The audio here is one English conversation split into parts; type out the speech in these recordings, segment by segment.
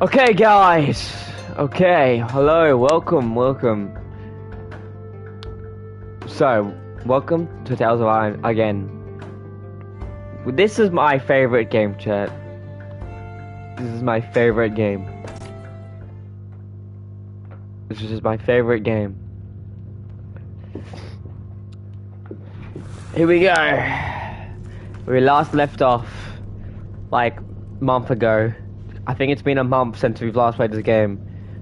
Okay, guys. Okay, hello, welcome, welcome. So, welcome to Tails of Iron again. This is my favorite game, chat. This is my favorite game. This is my favorite game. Here we go. We last left off like month ago. I think it's been a month since we've last played this game.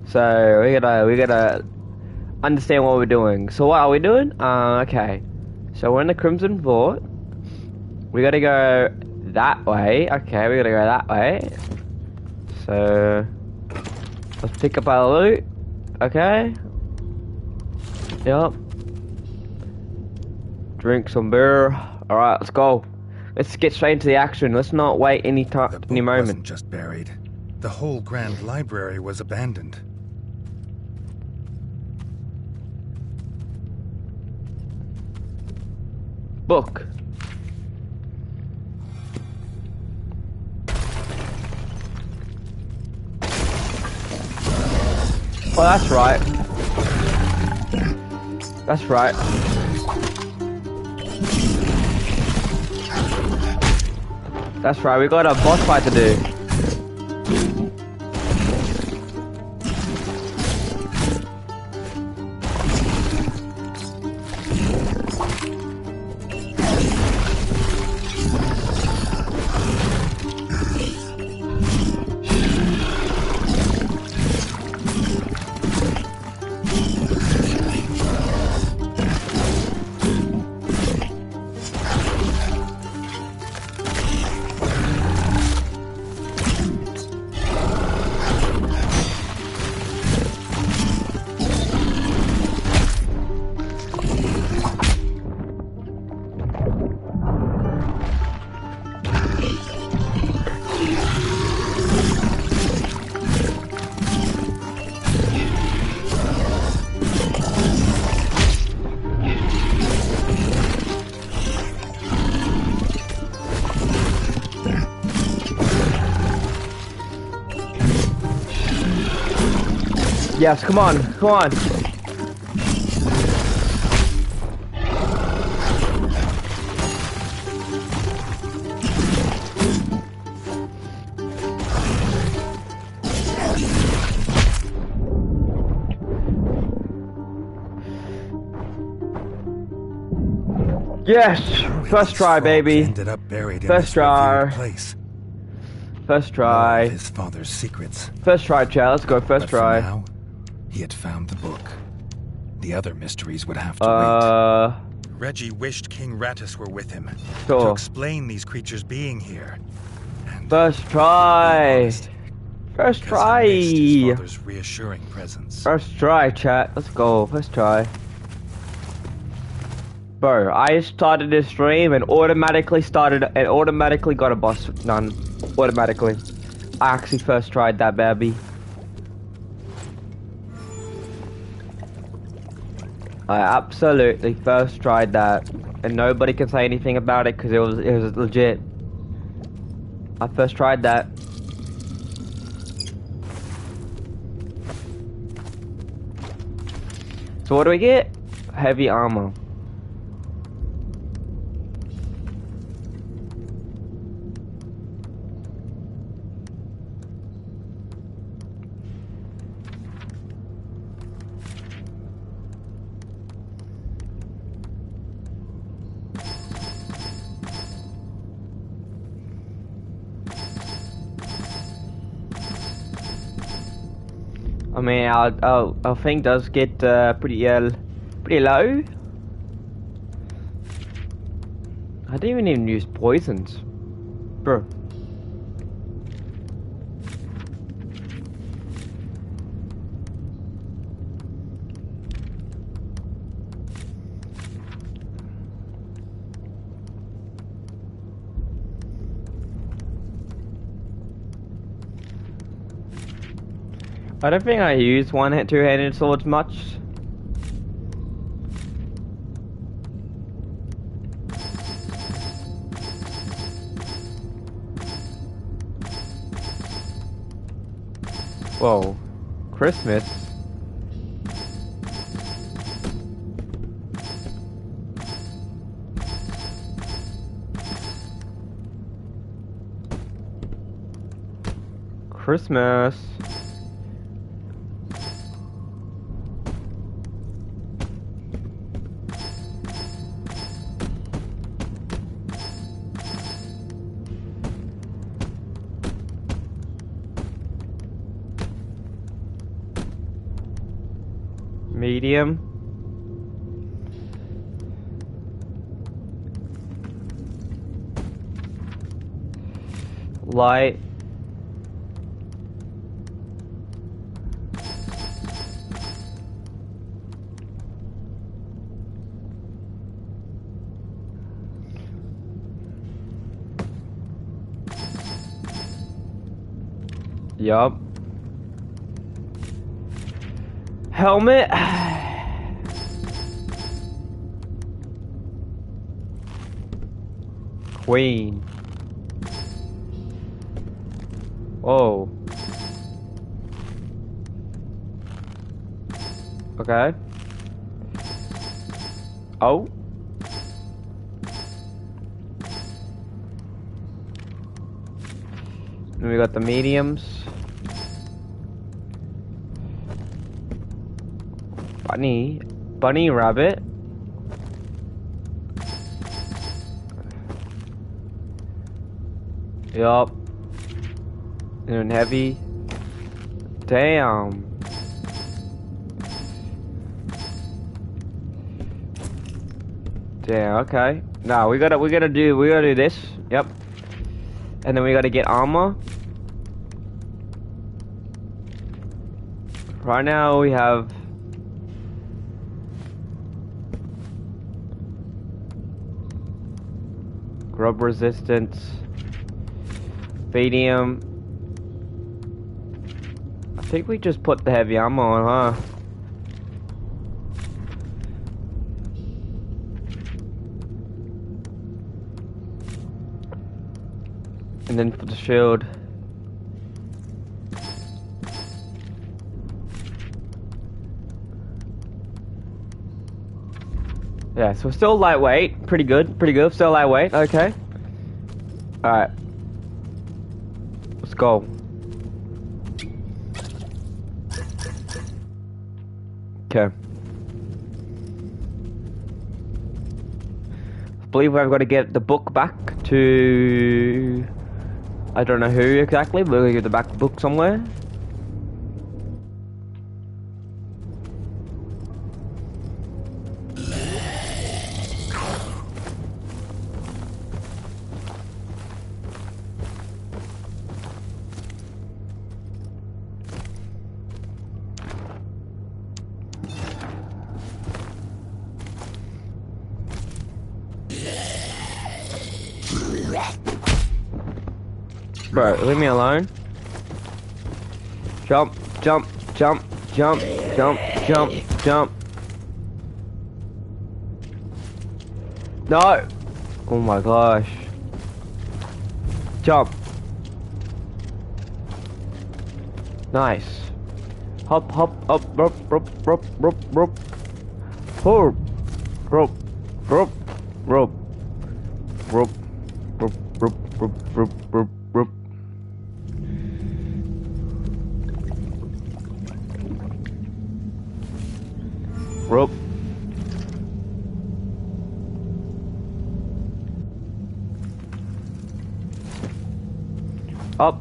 So we gotta we gotta understand what we're doing. So what are we doing? Uh, okay. So we're in the Crimson Vault. We gotta go that way. Okay, we gotta go that way. So let's pick up our loot. Okay. Yep. Drink some beer. All right, let's go. Let's get straight into the action. Let's not wait any time, any moment. wasn't just buried. The whole Grand Library was abandoned. Book. Oh, that's right. That's right. That's right, we got a boss fight to do. Yes, come on, come on. Yes, first try, baby. Ended up buried First try. place. First try. his father's secrets. First try, chat. Let's go. First but try. now, he had found the book. The other mysteries would have to wait. Uh, Redgi wished King Rattus were with him to explain these creatures being here. And First try. First he his try. reassuring presence. First try, chat. Let's go. First try. Bro, I started this stream and automatically started and automatically got a boss done. Automatically. I actually first tried that baby. I absolutely first tried that, and nobody can say anything about it because it was it was legit. I first tried that. So what do we get? Heavy armor. I mean, our, our, our thing does get uh, pretty uh, pretty low. I didn't even use poisons, bro. I don't think I use one two-handed swords much. Whoa. Christmas? Christmas. Light. Yup. Helmet. Queen. Oh. Okay. Oh. We got the mediums. Bunny. Bunny rabbit. Yup. And heavy. Damn. Damn, okay. Nah, we gotta we gotta do we gotta do this. Yep. And then we gotta get armor. Right now we have grub resistance, Medium. I think we just put the heavy armor on, huh? And then for the shield. Yeah, so still lightweight. Pretty good, pretty good. Still lightweight, okay. Alright. Let's go. Okay. I believe I've got to get the book back to... I don't know who exactly, but to get the back book somewhere. Leave me alone. Jump, jump, jump, jump, jump, jump, jump. No! Oh my gosh. Jump. Nice. Hop, hop, up, rope, rope, rope, rope, rope. Rope, rope, rope, rope, rope, rope, rope, rope, rope, rope, rope. Up.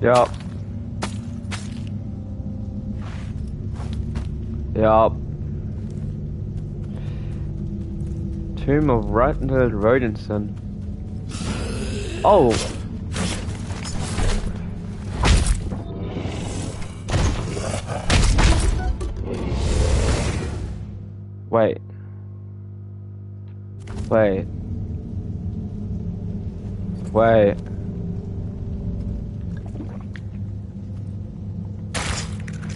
Yup. Yup. Tomb of Ratner Rodinson. Oh. Wait. Wait. Wait.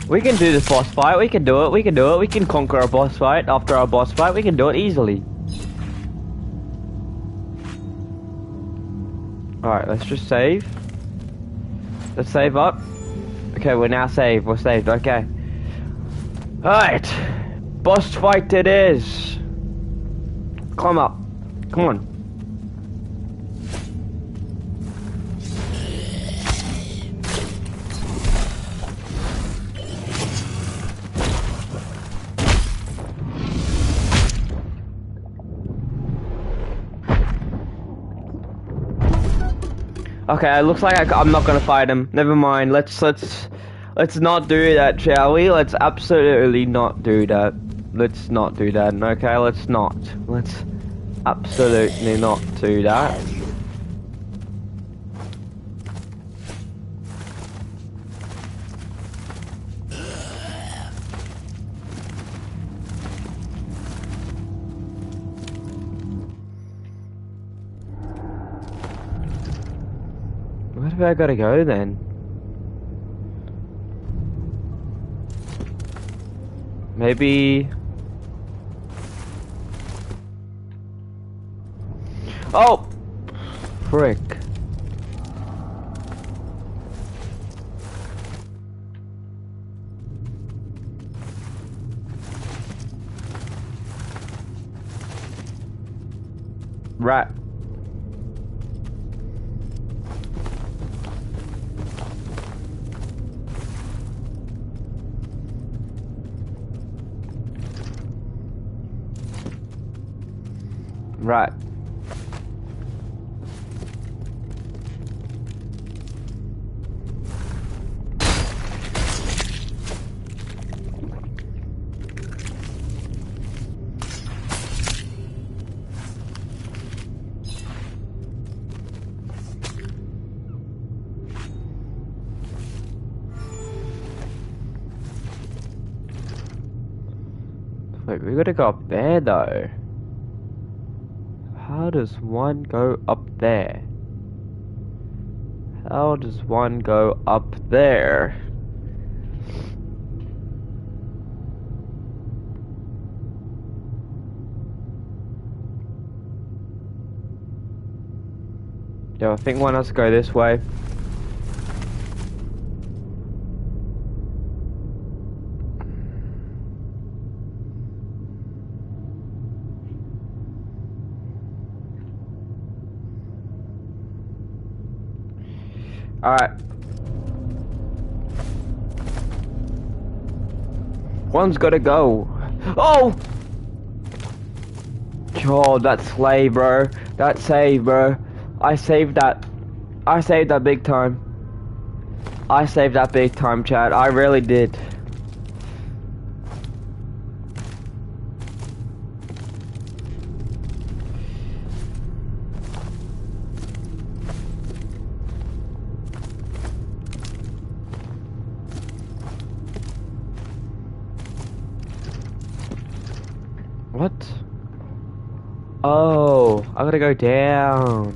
We can do this boss fight. We can do it. We can do it. We can conquer a boss fight after our boss fight. We can do it easily. Alright, let's just save. Let's save up. Okay, we're now saved. We're saved. Okay. Alright. Boss fight it is. Climb up. Come on. Okay, it looks like I, am not gonna fight him. Never mind. Let's let's let's not do that, shall we? Let's absolutely not do that. Let's not do that. Okay, let's not. Let's absolutely not do that. Where I gotta go then? Maybe... Oh! Frick. Right. Gotta go up there though. How does one go up there? How does one go up there? Yeah, I think one has to go this way. Alright. One's gotta go. Oh! Oh, that slave, bro. That save, bro. I saved that. I saved that big time. I saved that big time, Chad. I really did. Oh, I gotta go down.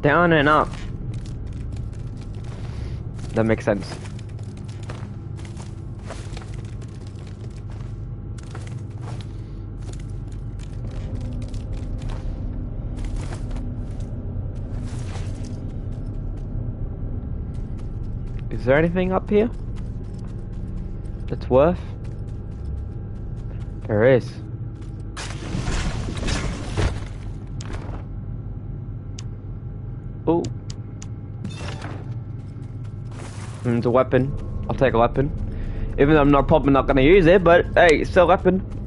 Down and up. That makes sense. Is there anything up here? That's worth? There is. Oh. it's a weapon. I'll take a weapon. Even though I'm not probably not gonna use it, but hey, it's still a weapon.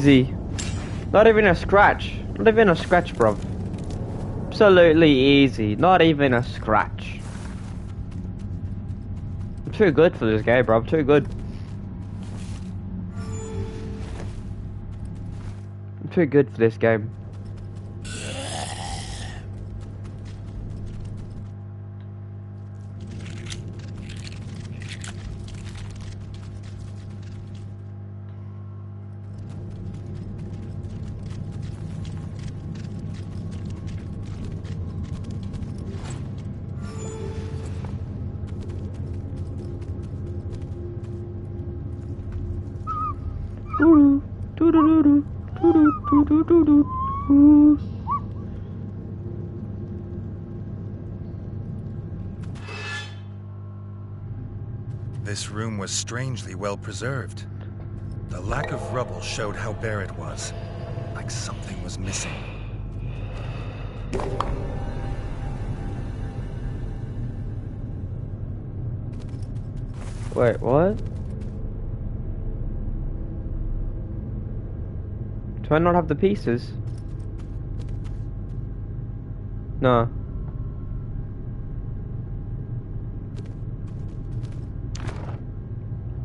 Easy. Not even a scratch. Not even a scratch, bro. Absolutely easy. Not even a scratch. I'm too good for this game, bro. I'm too good. I'm too good for this game. Strangely well preserved. The lack of rubble showed how bare it was, like something was missing. Wait, what? Do I not have the pieces? No.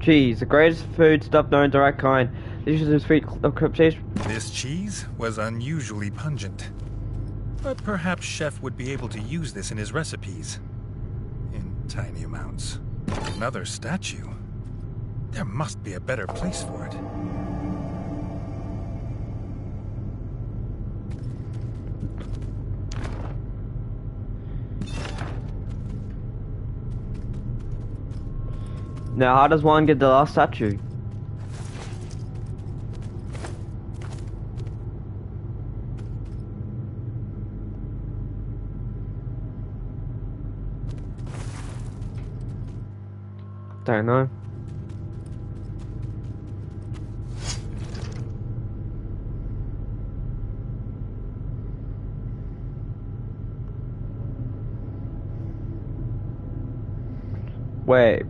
Cheese, the greatest food stuff known to mankind. This is a sweet uh, cheese. This cheese was unusually pungent. But perhaps Chef would be able to use this in his recipes. In tiny amounts. Another statue. There must be a better place for it. Now, how does one get the last statue? Don't know. Wait.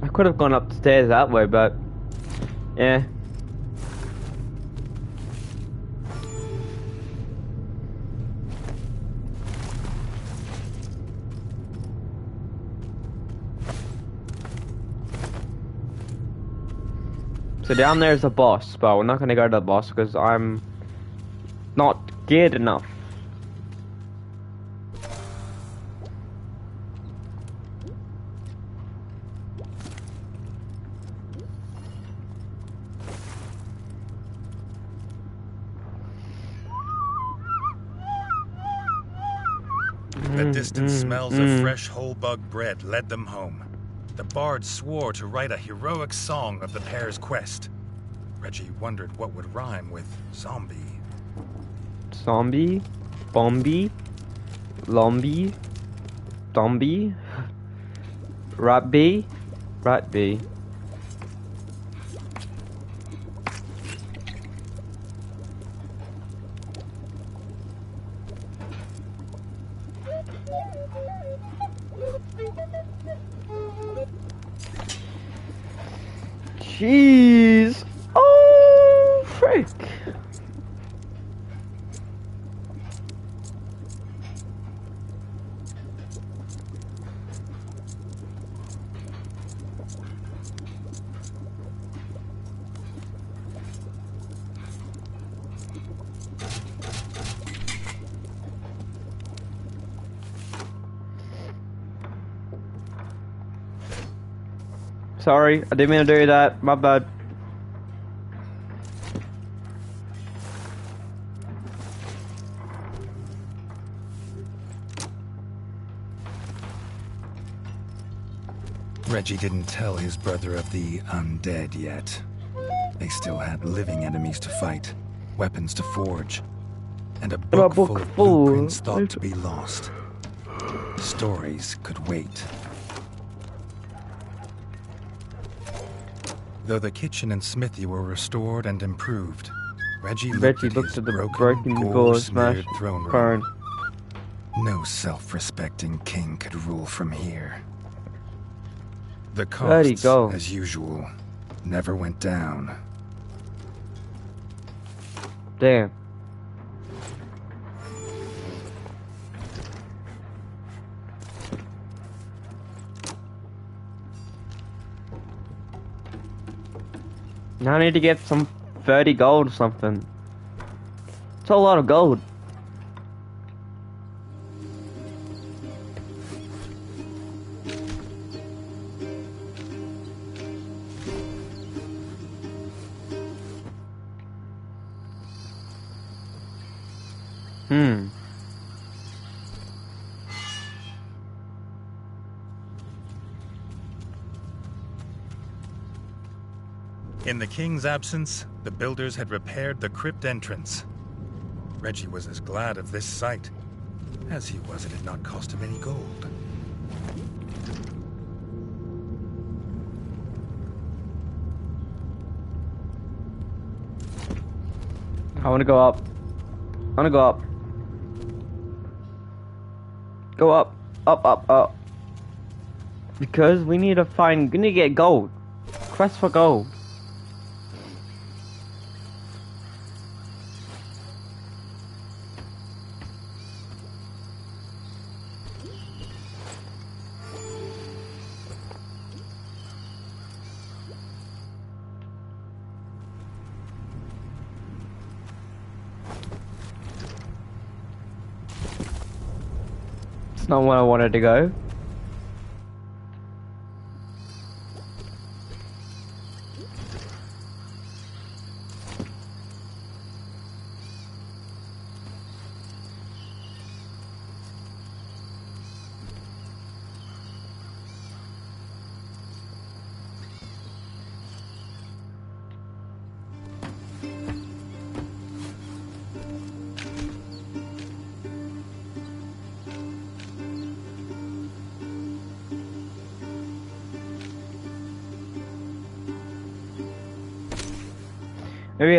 I could have gone upstairs that way, but yeah. So down there's a boss, but we're not gonna go to the boss because I'm not geared enough. Mm, of fresh whole bug bread led them home. The bard swore to write a heroic song of the pair's quest. Redgi wondered what would rhyme with zombie. Zombie, Bombi, Lombi, Zombie, Ratby, Ratby. Jeez. Oh, frick. Sorry, I didn't mean to do that. My bad. Redgi didn't tell his brother of the undead yet. They still had living enemies to fight, weapons to forge, and a book, book full of blueprints thought to be lost. Stories could wait. Though the kitchen and smithy were restored and improved, Redgi looked Redgi at looked at the broken, broken smeared smashed throne room. No self-respecting king could rule from here. The costs, go? as usual, never went down. Damn. Now I need to get some 30 gold or something. It's a lot of gold. King's absence, the builders had repaired the crypt entrance. Redgi was as glad of this sight as he was it had not cost him any gold. I want to go up. I want to go up. Go up, up, up, up. Because we need to find, we need to get gold. Quest for gold. Not where I wanted to go.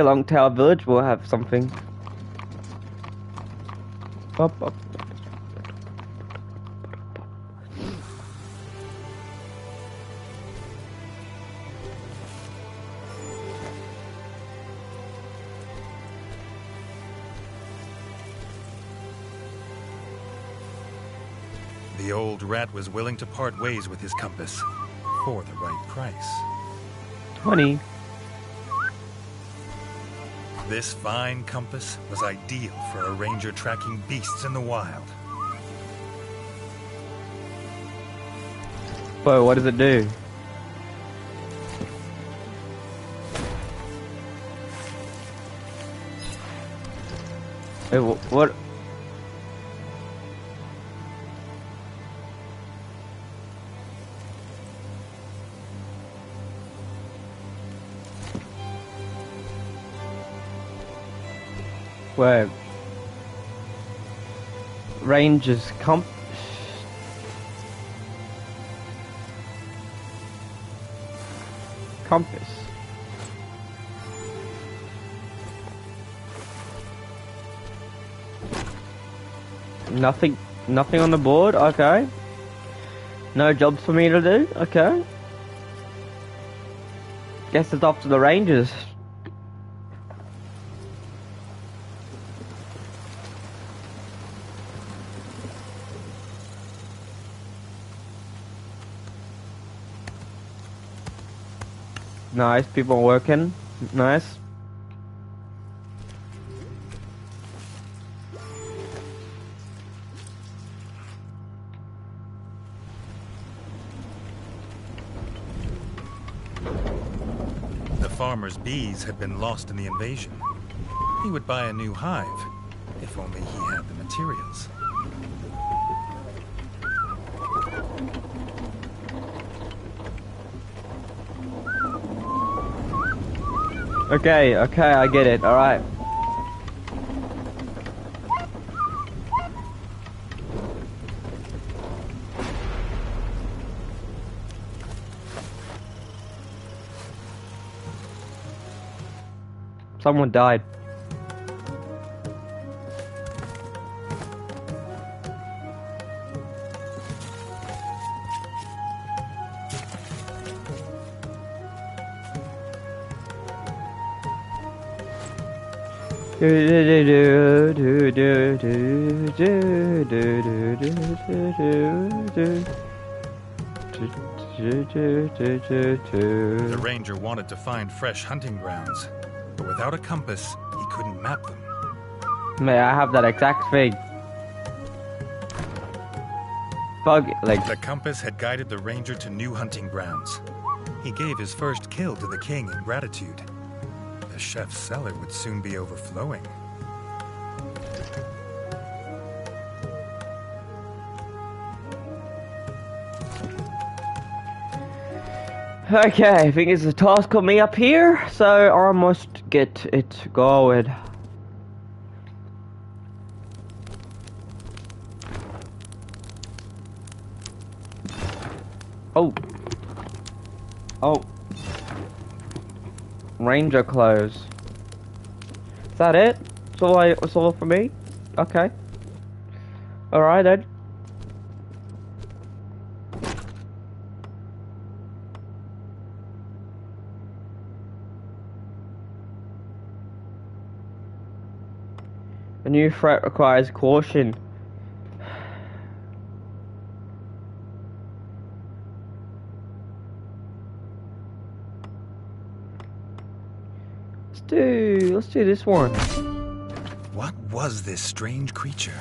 Maybe a long tail village will have something. Up, up. The old rat was willing to part ways with his compass for the right price. 20. This fine compass was ideal for a ranger tracking beasts in the wild. Whoa, what does it do? Hey, what? Where? Rangers comp. Compass. Nothing, nothing on the board. Okay. No jobs for me to do. Okay. Guess it's up to the Rangers. Nice, people working. Nice. The farmer's bees had been lost in the invasion. He would buy a new hive, if only he had the materials. Okay, okay, I get it. All right. Someone died. The ranger wanted to find fresh hunting grounds, but without a compass, he couldn't map them. May I have that exact thing? Bug, like, The compass had guided the ranger to new hunting grounds. He gave his first kill to the king in gratitude. The chef's cellar would soon be overflowing. okay, I think it's a task on me up here, so I must get it going. Oh. Oh. Ranger clothes. Is that it? That's all I, that's all for me? Okay. Alright then. A new threat requires caution. Let's do let's do this one. What was this strange creature?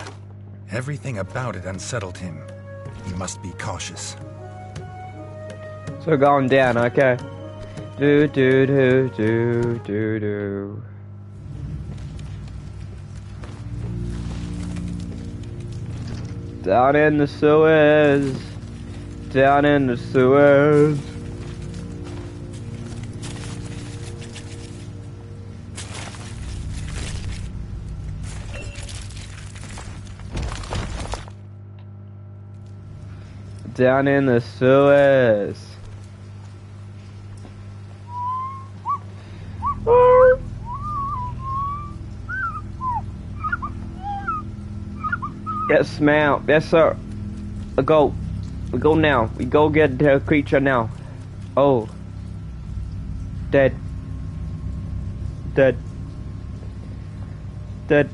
Everything about it unsettled him. He must be cautious. So going down, okay. Do do do do do do. Down in the sewers. Down in the sewers. Down in the sewers. Yes, ma'am. Yes, sir. We go. We go now. We go get the creature now. Oh. Dead. Dead. Dead.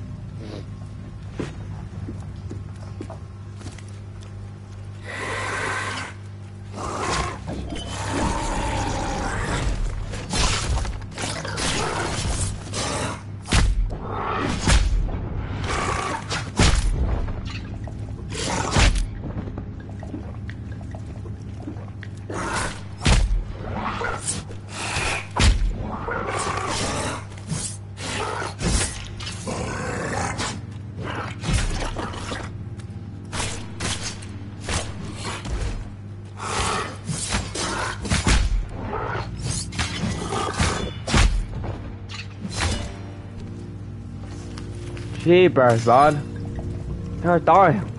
Jeepers. You're dying.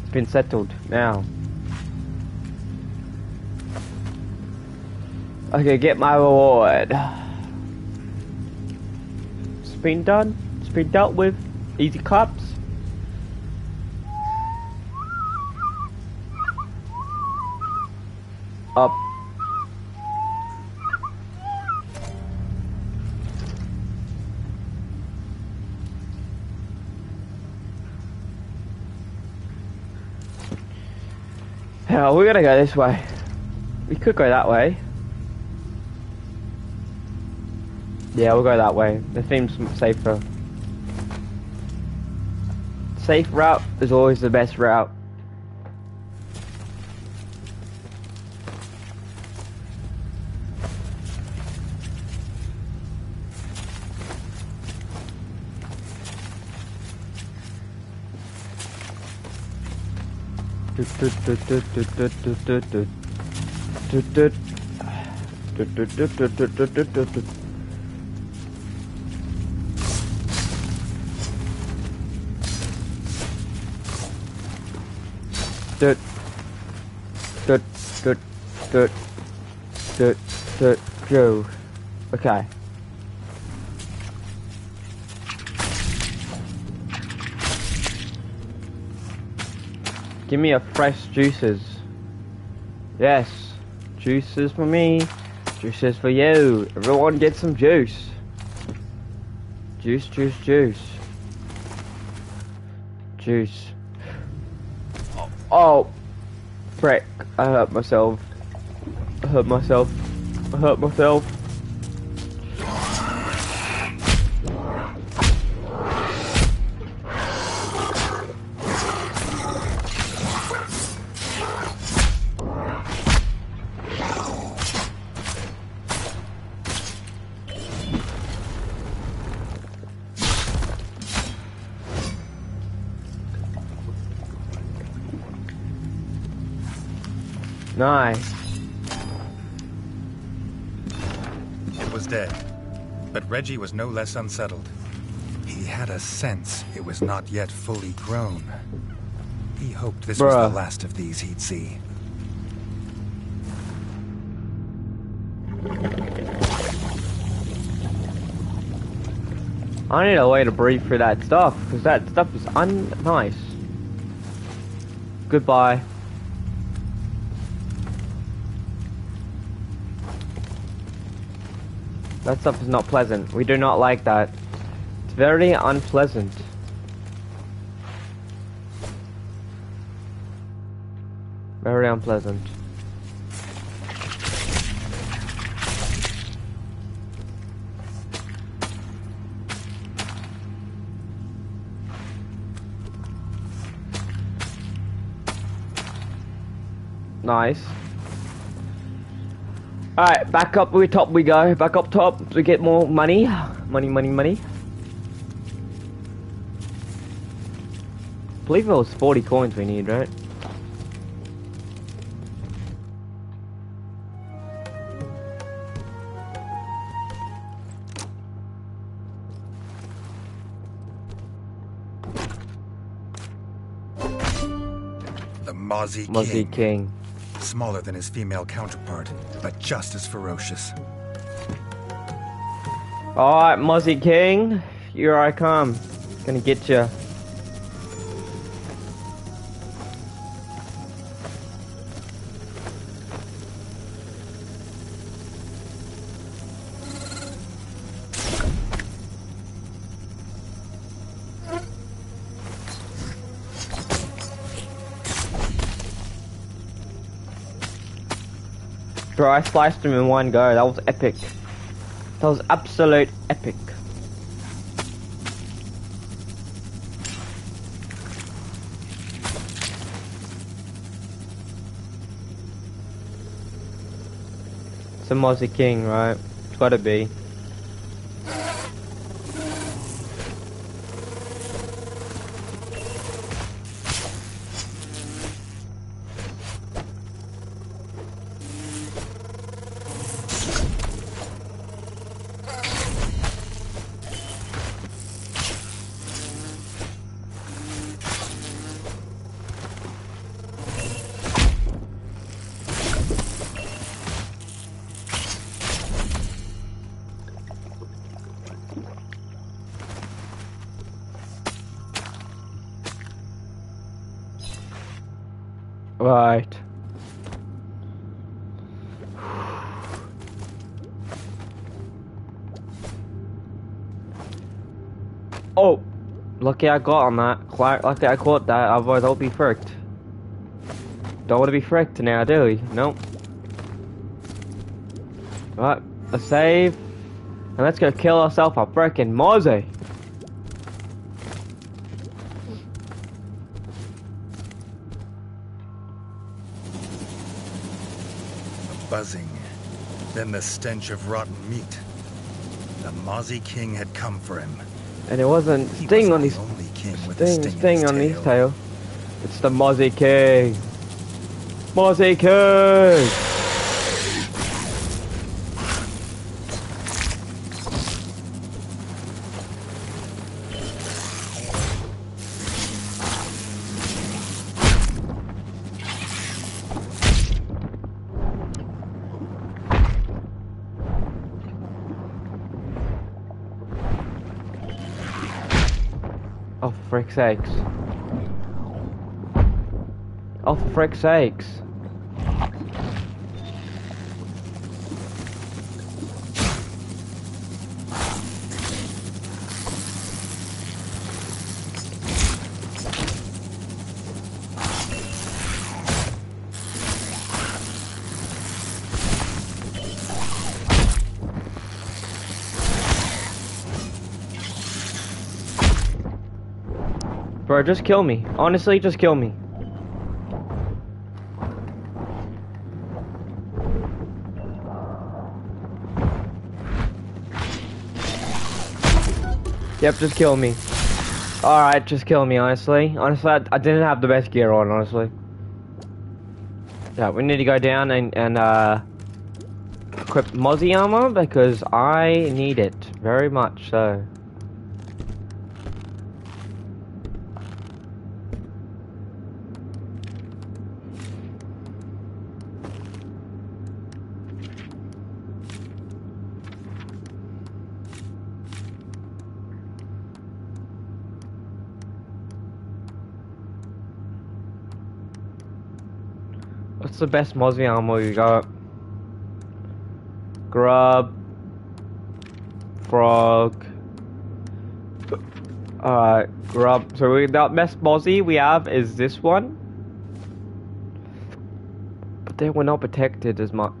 It's been settled now. Okay, get my reward. It's been done. It's been dealt with. Easy claps. Up. Hell, we're gonna go this way. We could go that way. Yeah, we'll go that way. It seems safer. Safe route is always the best route. Go. Okay. Give me a fresh juices. Yes. Juices for me. Juices for you. Everyone get some juice. Juice, juice, juice. Juice. Oh, frick. I hurt myself. I hurt myself. I hurt myself. Nice. It was dead, but Redgi was no less unsettled. He had a sense it was not yet fully grown. He hoped this was the last of these he'd see. I need a way to breathe through that stuff, because that stuff is unnice. Goodbye. That stuff is not pleasant. We do not like that. It's very unpleasant. Very unpleasant. Nice. Alright, back up we top we go. Back up top to get more money. Money, money, money. I believe it was 40 coins we need, right? The Mozzie, King. King. Smaller than his female counterpart, but just as ferocious. Alright, Mozzie King. Here I come. Gonna get you. Bro, I sliced him in one go. That was epic. That was absolute epic. It's a Mozzie King, right? It's gotta be. Lucky I got on that. Lucky I caught that. Otherwise, I'll be fricked. Don't want to be fricked now, do we? Nope. Right, a save, and let's go kill ourselves a frickin' mozzie. Buzzing. Then the stench of rotten meat. The Mozzie King had come for him. And it wasn't He Sting wasn't on his only king with a Sting, sting, Sting on his tail. tail. It's the Mozzie King. Mozzie King. Sakes. Oh, for frick's sakes. Just kill me. Honestly, just kill me. Yep, just kill me. Alright, just kill me, honestly. Honestly, I, I, didn't have the best gear on, honestly. Yeah, we need to go down and, and uh, equip Mozzie armor because I need it very much so. The best Mozzie ammo you got? Grub. Frog. Alright, grub. So we, the best Mozzie we have is this one. But then we're not protected as much.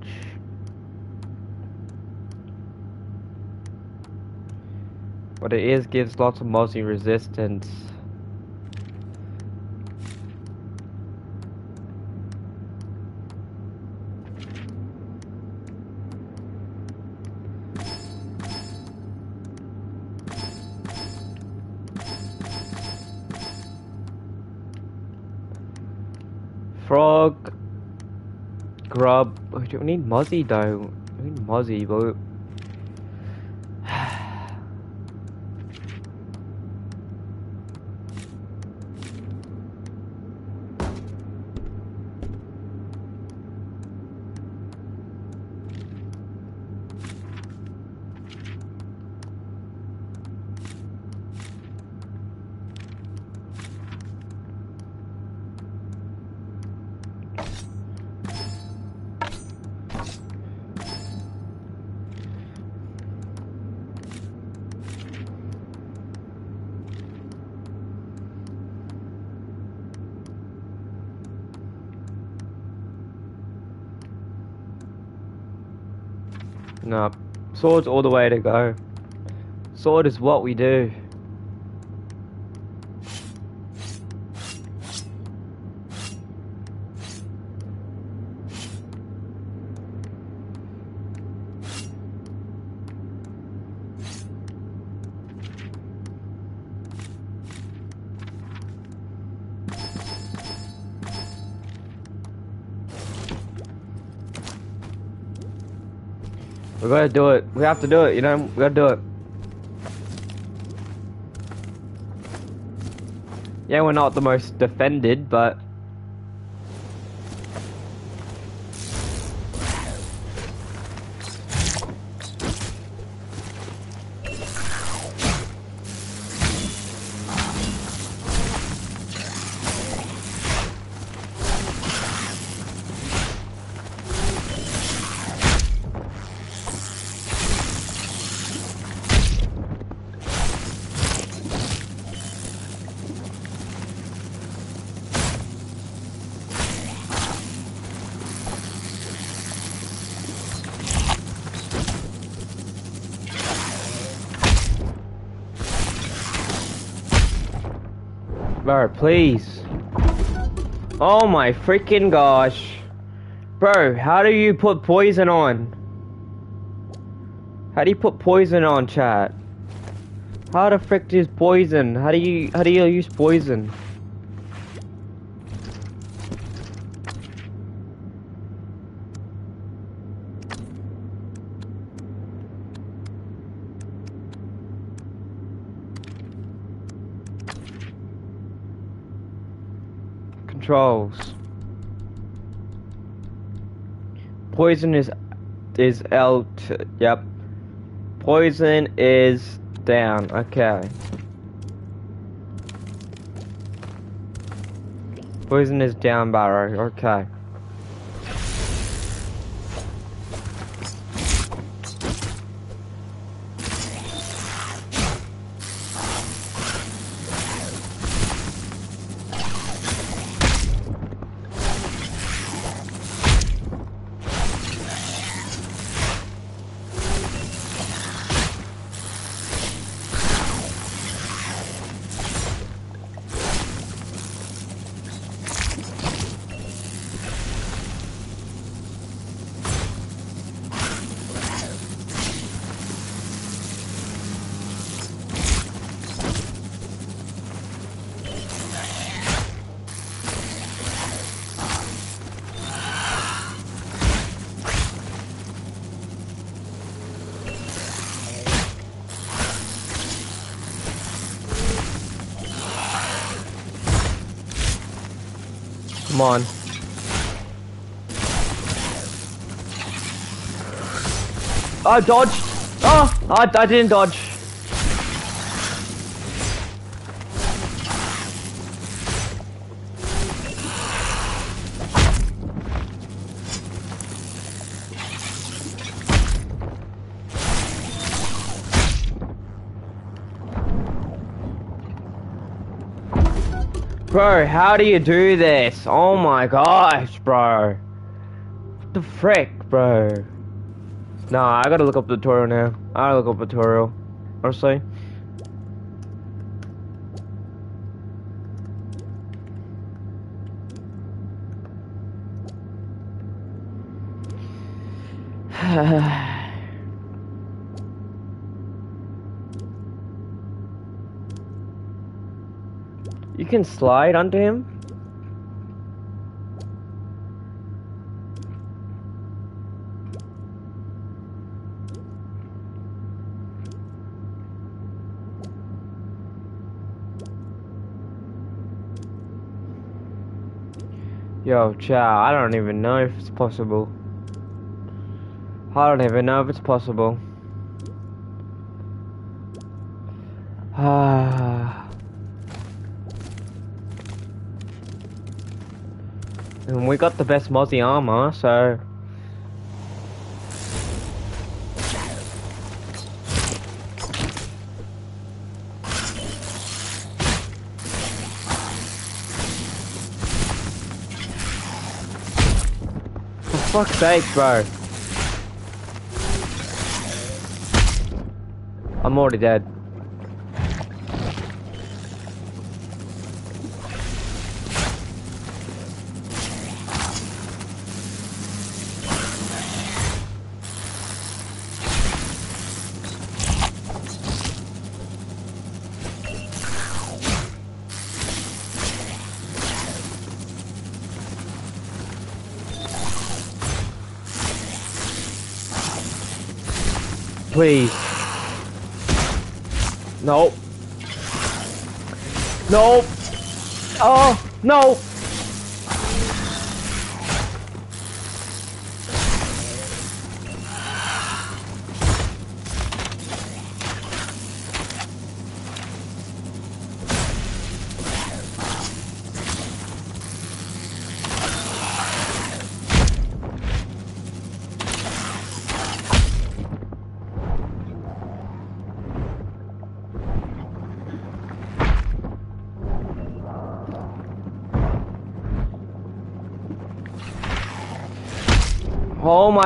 But it is gives lots of Mozzie resistance. Frog, grub. We don't need Mozzie though. We need Mozzie, but No. Sword's all the way to go. Sword is what we do. We gotta do it. We have to do it, you know? We gotta do it. Yeah, we're not the most defended, but please. Oh my freaking gosh. Bro, how do you put poison on? How do you put poison on, chat? How the frick is poison? How do you how do you use poison? Controls. Poison is is L. Yep. Poison is down. Okay. Poison is down, Barrow. Okay. Come on. I dodged. Oh, I, I didn't dodge. Bro, how do you do this? Oh my gosh, bro. What the frick, bro? Nah, I gotta look up the tutorial now. I gotta look up the tutorial. Honestly. can slide onto him? Yo, chow, I don't even know if it's possible. I don't even know if it's possible. Ah. And we got the best Mozzie armor, so... For fuck's sake, bro. I'm already dead. Please. Nope. Nope. Oh, no.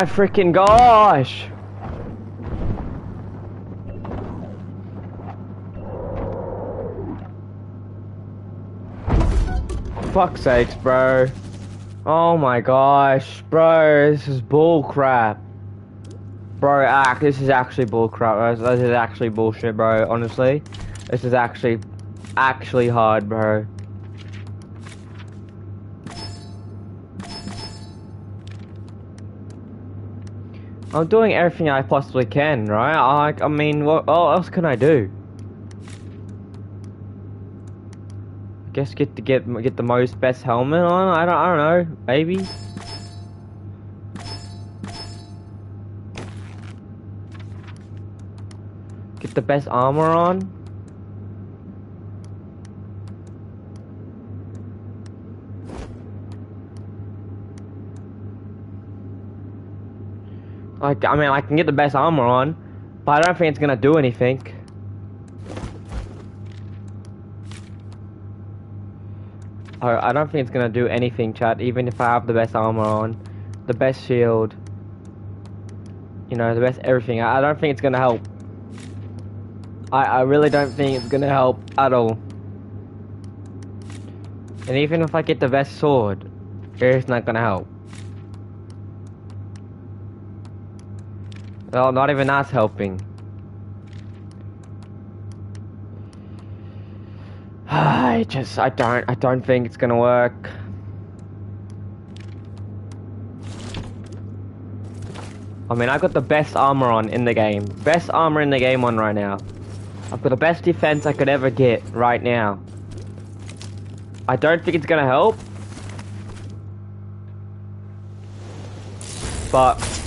My freaking gosh! Fuck sakes, bro. Oh my gosh, bro, this is bull crap. Bro, act, this is actually bull crap. This is actually bullshit, bro, honestly. This is actually, actually hard, bro. I'm doing everything I possibly can, right? I, I mean, what, what else can I do? I guess get to get get the most best helmet on. I don't I don't know. Maybe. Get the best armor on. Like, I mean, I can get the best armor on, but I don't think it's gonna do anything. I don't think it's gonna do anything, chat, even if I have the best armor on, the best shield, you know, the best everything. I, I don't think it's gonna help. I, I really don't think it's gonna help at all. And even if I get the best sword, it's not gonna help. Well, not even us helping. I just, I don't, I don't think it's gonna work. I mean, I've got the best armor on in the game. Best armor in the game on right now. I've got the best defense I could ever get right now. I don't think it's gonna help. But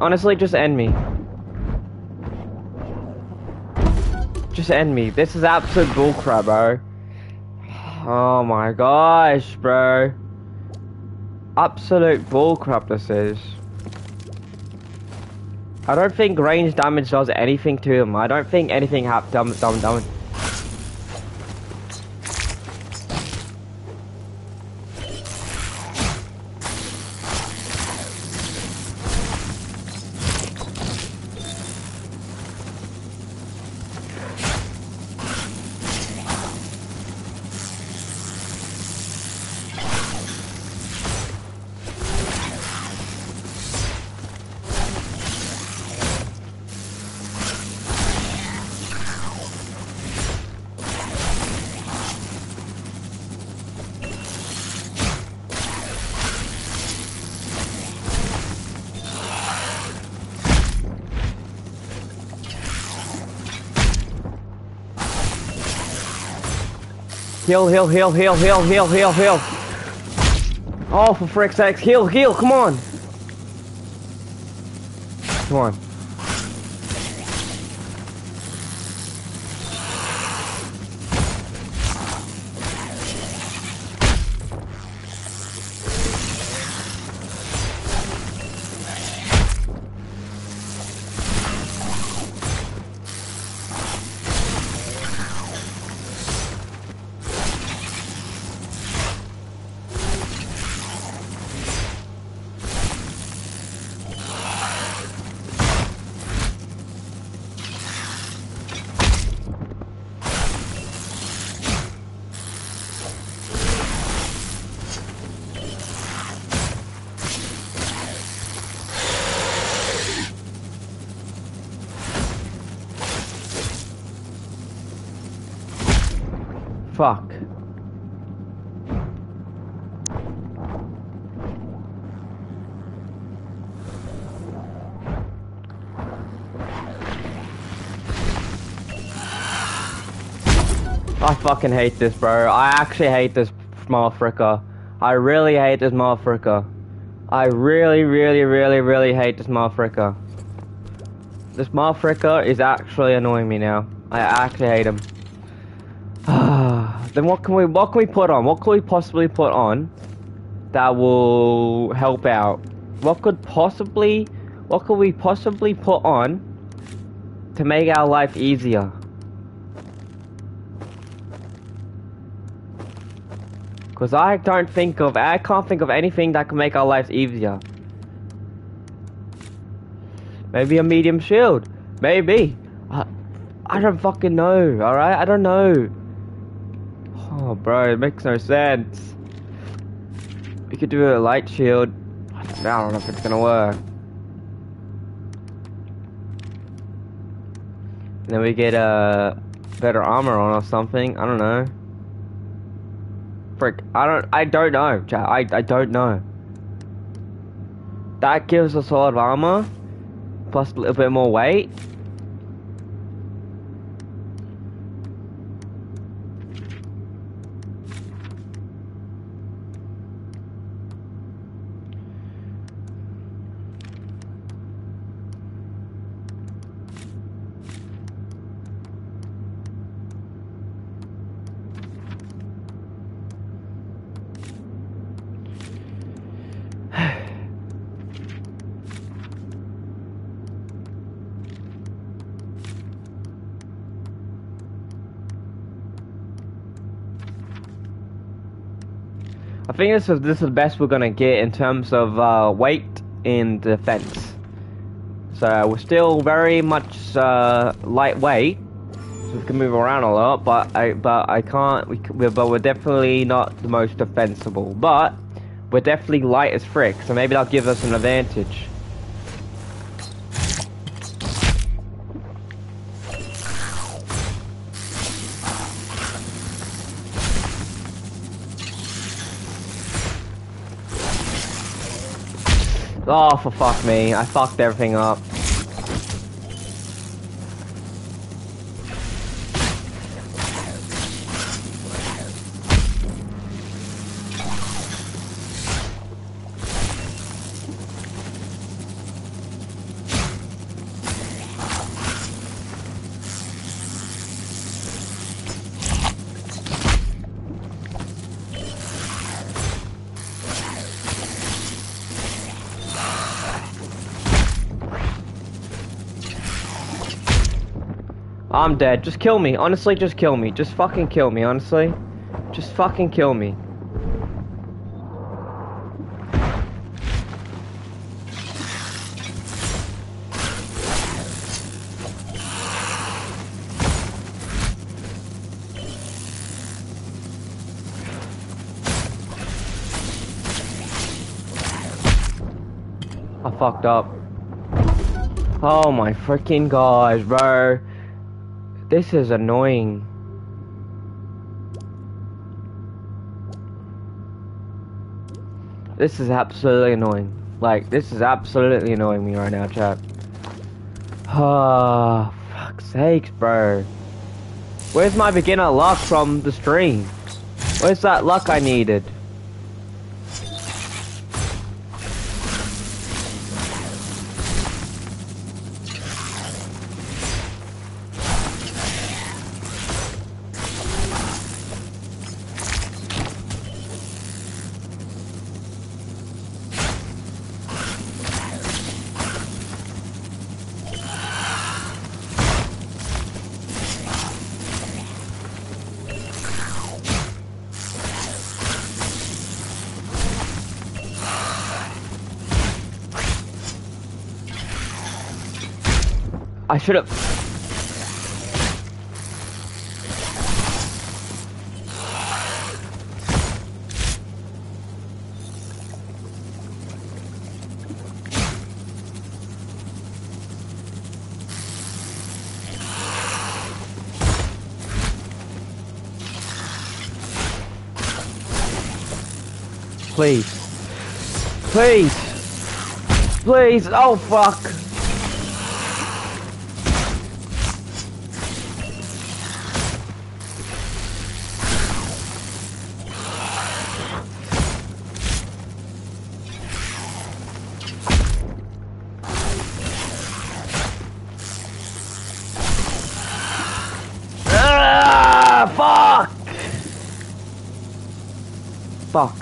Honestly, just end me. Just end me. This is absolute bullcrap, bro. Oh my gosh, bro. Absolute bullcrap this is. I don't think range damage does anything to him. I don't think anything hap dumb dumb dumb. Heal, heal, heal, heal, heal, heal, heal, heal. Oh, for frick's sake, heal, heal, come on. Come on. I fucking hate this, bro. I actually hate this motherfucker. I really hate this motherfucker. I really, really, really, really hate this motherfucker. This motherfucker is actually annoying me now. I actually hate him. then what can we what can we put on? What can we possibly put on that will help out? What could possibly what could we possibly put on to make our life easier? Cause I don't think of I can't think of anything that can make our lives easier. Maybe a medium shield. Maybe. I, I don't fucking know, alright? I don't know. Oh, bro, it makes no sense. We could do a light shield. I don't know if it's gonna work. And then we get a uh, better armor on or something. I don't know. Frick, I don't, I don't know, chat. I, I don't know. That gives us a lot of armor, plus a little bit more weight. Think this is this is the best we're gonna get in terms of uh, weight in defense. So we're still very much uh, lightweight, so we can move around a lot. But I but I can't. We but we're definitely not the most defensible. But we're definitely light as frick. So maybe that'll give us an advantage. Oh, for fuck me. I fucked everything up. I'm dead. Just kill me. Honestly, just kill me. Just fucking kill me, honestly. Just fucking kill me. I fucked up. Oh my freaking gosh, bro. This is annoying. This is absolutely annoying. Like, this is absolutely annoying me right now, chat. Ah, fuck's sakes, bro. Where's my beginner luck from the stream? Where's that luck I needed? Should have. Please. Please. Please. Oh, fuck. Fuck.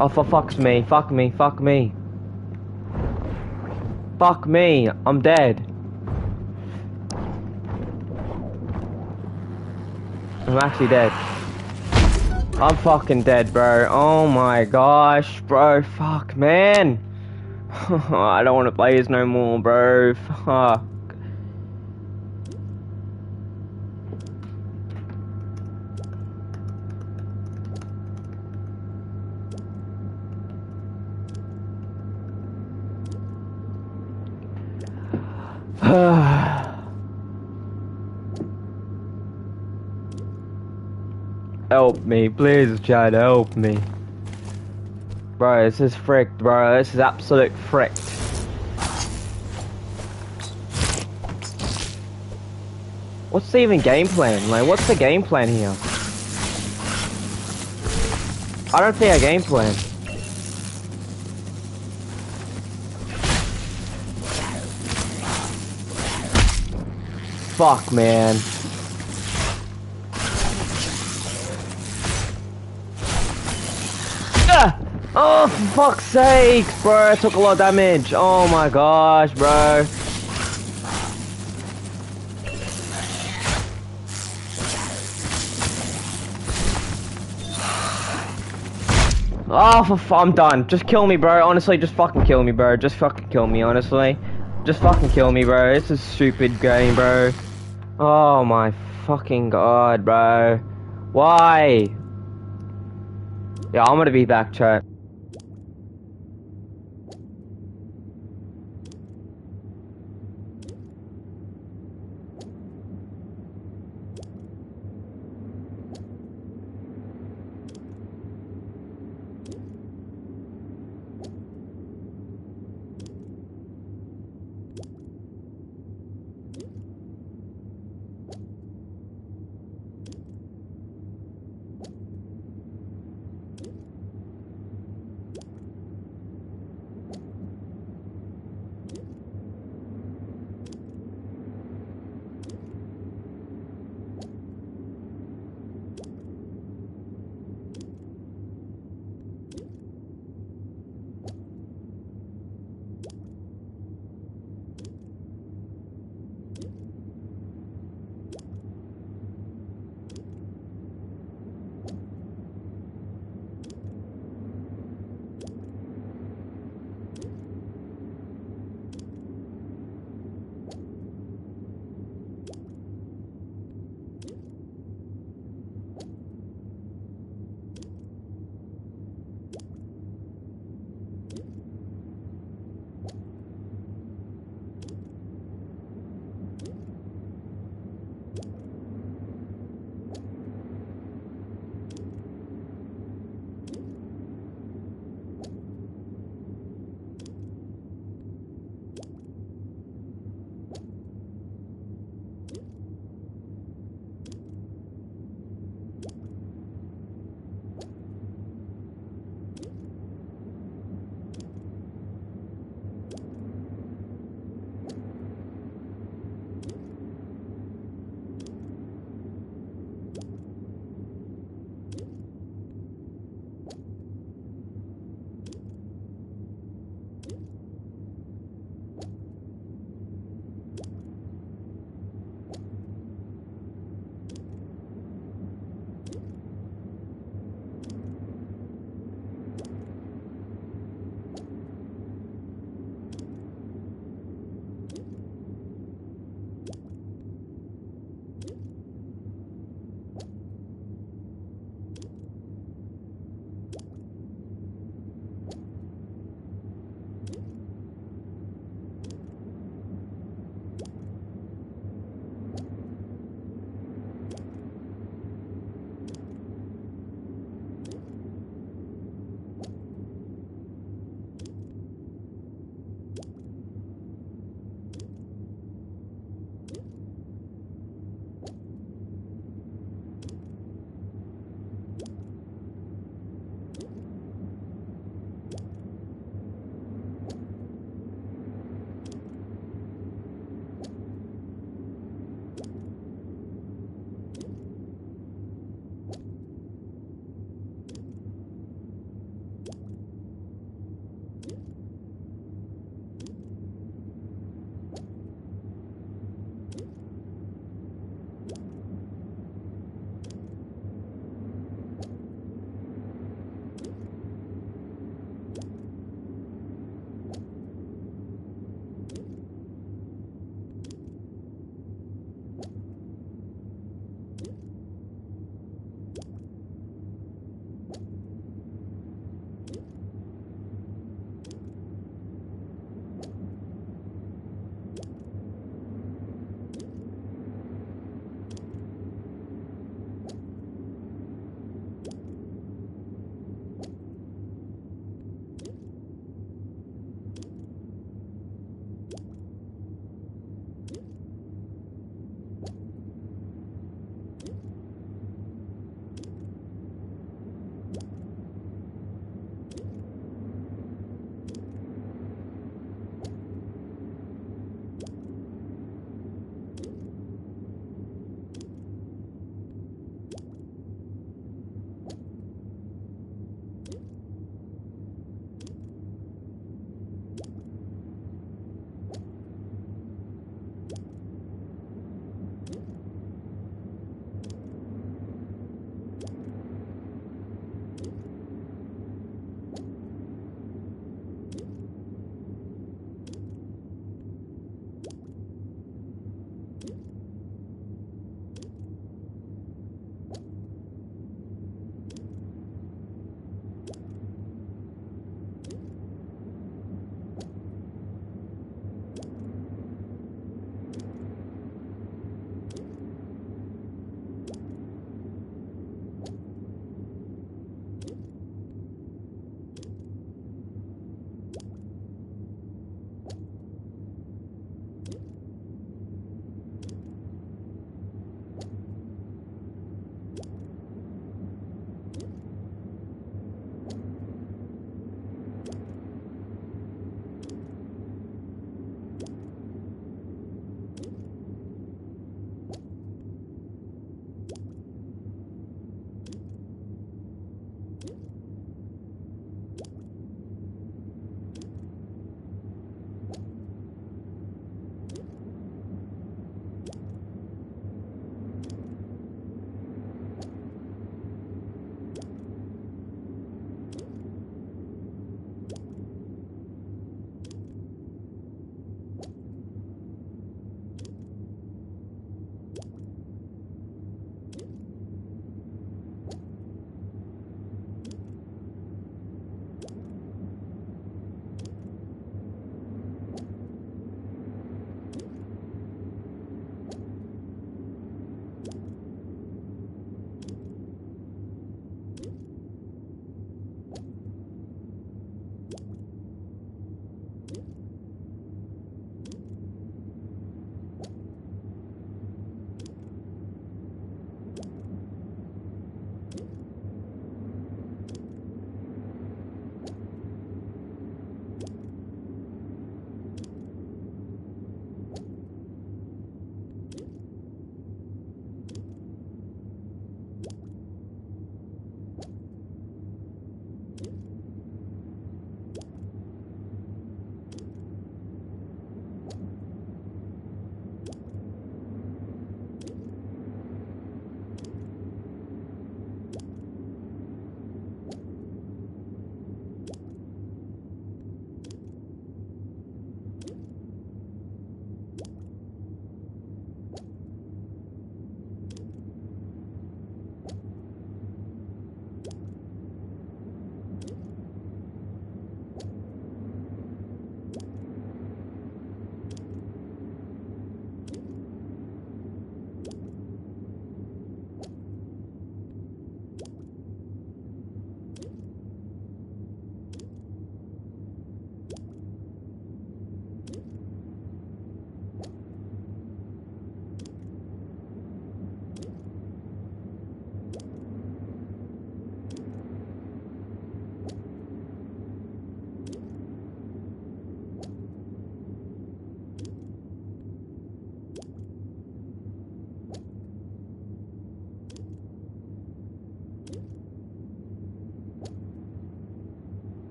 Oh, for fuck's me. Fuck me. Fuck me. Fuck me. I'm dead. I'm actually dead. I'm fucking dead, bro. Oh my gosh, bro. Fuck, man. I don't want to play this no more, bro. Fuck. help me, please, Chad, help me. Bro, this is fricked, bro. This is absolute fricked. What's the even game plan? Like, what's the game plan here? I don't see a game plan. Fuck, man. Oh, for fuck's sake, bro. I took a lot of damage. Oh my gosh, bro. Oh, for f I'm done. Just kill me, bro. Honestly, just fucking kill me, bro. Just fucking kill me, honestly. Just fucking kill me, bro. It's a stupid game, bro. Oh my fucking god, bro. Why? Yeah, I'm gonna be back, chat.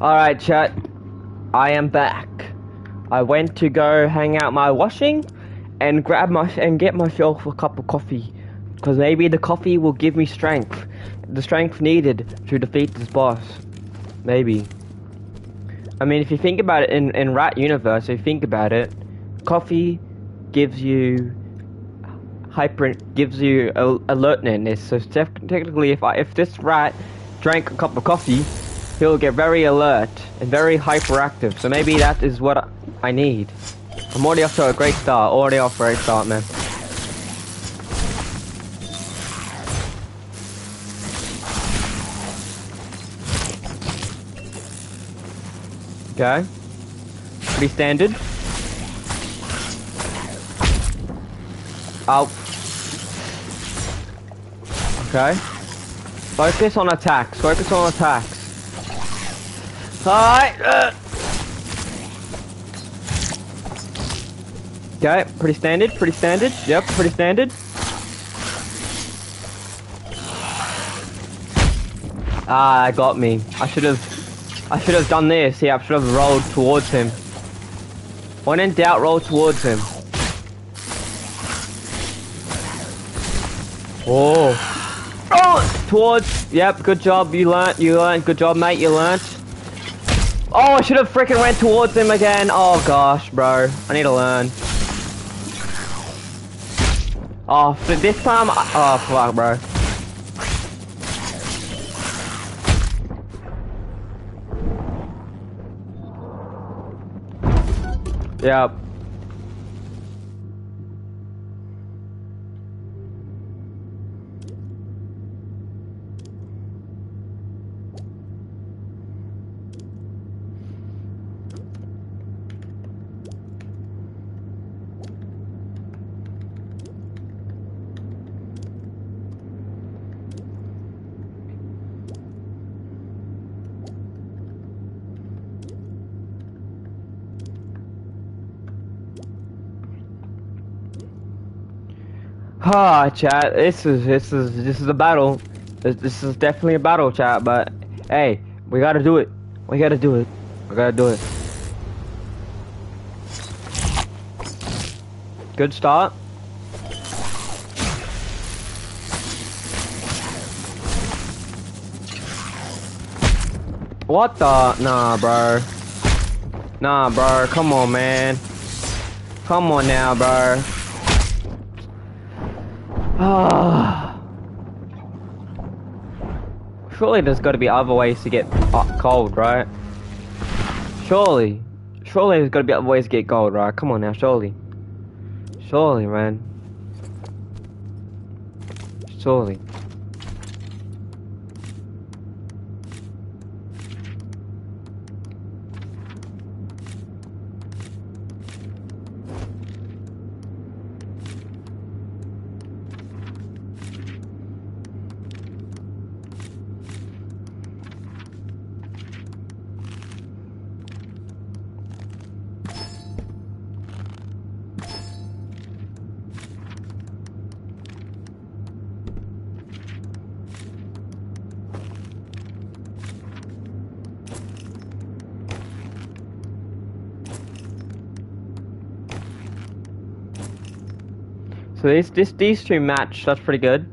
Alright, chat. I am back. I went to go hang out my washing and grab my and get myself a cup of coffee. Because maybe the coffee will give me strength. The strength needed to defeat this boss. Maybe. I mean, if you think about it in, in Rat Universe, if you think about it, coffee gives you hyper gives you alertness. So technically, if I, if this rat drank a cup of coffee, he'll get very alert and very hyperactive. So maybe that is what I need. I'm already off to a great start. Already off a great start, man. Okay. Pretty standard. Out. Okay. Focus on attacks. Focus on attacks. Alright. Uh. Okay, pretty standard, pretty standard. Yep, pretty standard. Ah, I got me. I should have I should have done this. Yeah, I should have rolled towards him. When in doubt, roll towards him. Oh. Oh, towards. Yep, good job. You learnt. You learnt. Good job, mate. You learnt. Oh, I should have freaking went towards him again. Oh gosh, bro. I need to learn. Oh, for this time. I, oh fuck, bro. Yep. Ah, chat. This is this is this is a battle. This, this is definitely a battle, chat. But hey, we gotta do it. We gotta do it. We gotta do it. Good start. What the? Nah, bro. Nah, bro. Come on, man. Come on now, bro. Ah. Surely there's got to be other ways to get uh, gold, right? Surely. Surely there's got to be other ways to get gold, right? Come on now, surely. Surely, man. Surely. So these this, these two match. That's pretty good.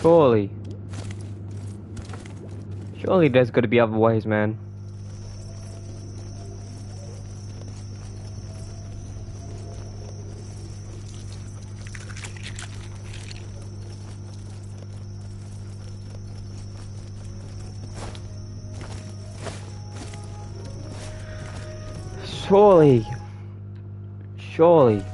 Surely. Surely there's gotta be other ways, man. Surely. Surely.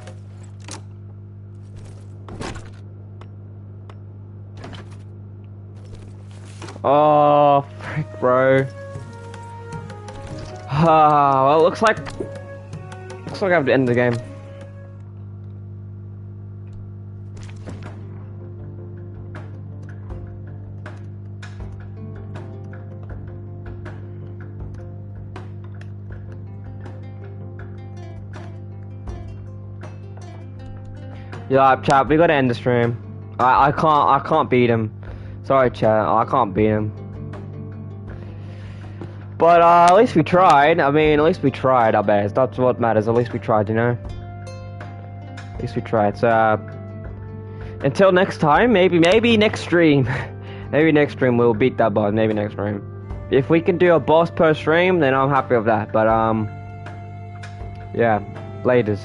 Oh, looks like looks like I have to end the game. Yeah, chat, we gotta end the stream. I I can't I can't beat him. Sorry, chat, I can't beat him. But uh, at least we tried. I mean, at least we tried our best. That's what matters. At least we tried, you know. At least we tried. So uh, until next time, maybe maybe next stream, maybe next stream we'll beat that boss. Maybe next stream. If we can do a boss per stream, then I'm happy with that. But um, yeah, laters.